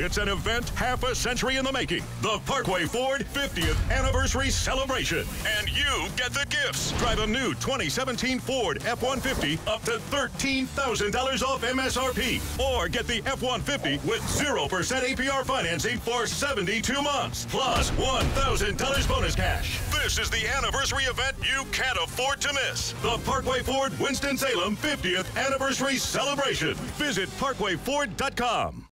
It's an event half a century in the making. The Parkway Ford 50th Anniversary Celebration. And you get the gifts. Drive a new 2017 Ford F-150 up to $13,000 off MSRP. Or get the F-150 with 0% APR financing for 72 months. Plus $1,000 bonus cash. This is the anniversary event you can't afford to miss. The Parkway Ford Winston-Salem 50th Anniversary Celebration. Visit parkwayford.com.